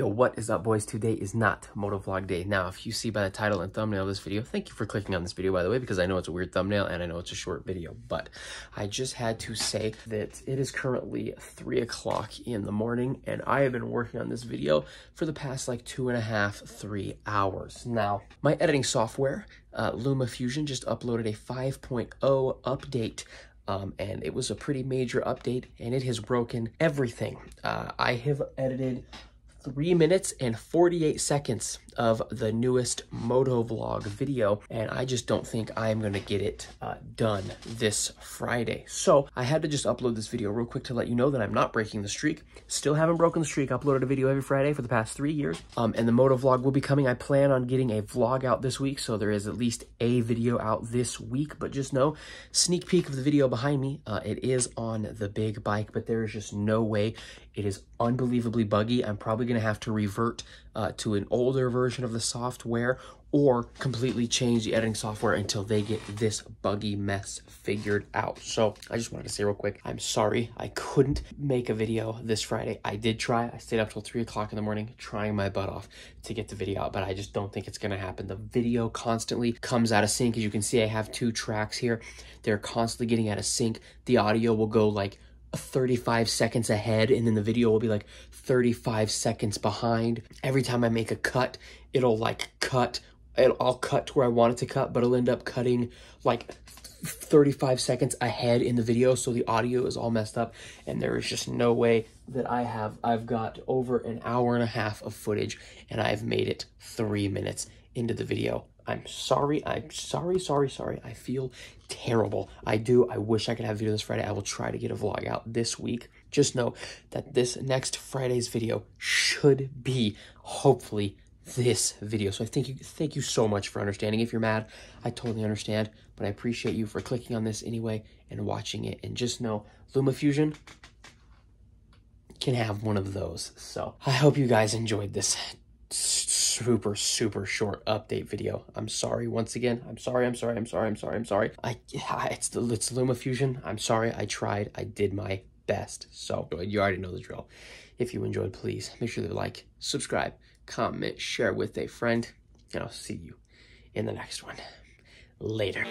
Yo, what is up boys? Today is not Motovlog Day. Now, if you see by the title and thumbnail of this video, thank you for clicking on this video by the way, because I know it's a weird thumbnail and I know it's a short video, but I just had to say that it is currently three o'clock in the morning and I have been working on this video for the past like two and a half, three hours. Now, my editing software, uh, LumaFusion just uploaded a 5.0 update um, and it was a pretty major update and it has broken everything. Uh, I have edited three minutes and 48 seconds of the newest moto vlog video and I just don't think I'm gonna get it uh, done this Friday. So I had to just upload this video real quick to let you know that I'm not breaking the streak. Still haven't broken the streak. Uploaded a video every Friday for the past three years. Um, and the moto vlog will be coming. I plan on getting a vlog out this week. So there is at least a video out this week, but just know sneak peek of the video behind me. Uh, it is on the big bike, but there is just no way it is unbelievably buggy. I'm probably to have to revert uh, to an older version of the software or completely change the editing software until they get this buggy mess figured out. So I just wanted to say real quick, I'm sorry I couldn't make a video this Friday. I did try. I stayed up till 3 o'clock in the morning trying my butt off to get the video out, but I just don't think it's to happen. The video constantly comes out of sync. As you can see, I have two tracks here. They're constantly getting out of sync. The audio will go like 35 seconds ahead and then the video will be like 35 seconds behind. Every time I make a cut, it'll like cut, it'll, I'll cut to where I want it to cut, but it'll end up cutting like 35 seconds ahead in the video so the audio is all messed up and there is just no way that I have I've got over an hour and a half of footage and I've made it three minutes into the video I'm sorry. I'm sorry, sorry, sorry. I feel terrible. I do. I wish I could have a video this Friday. I will try to get a vlog out this week. Just know that this next Friday's video should be, hopefully, this video. So I thank you, thank you so much for understanding. If you're mad, I totally understand, but I appreciate you for clicking on this anyway and watching it. And just know, LumaFusion can have one of those. So I hope you guys enjoyed this super, super short update video. I'm sorry once again. I'm sorry, I'm sorry, I'm sorry, I'm sorry, I'm sorry. I, it's, the, it's LumaFusion. I'm sorry, I tried. I did my best. So you already know the drill. If you enjoyed, please make sure to like, subscribe, comment, share with a friend, and I'll see you in the next one. Later.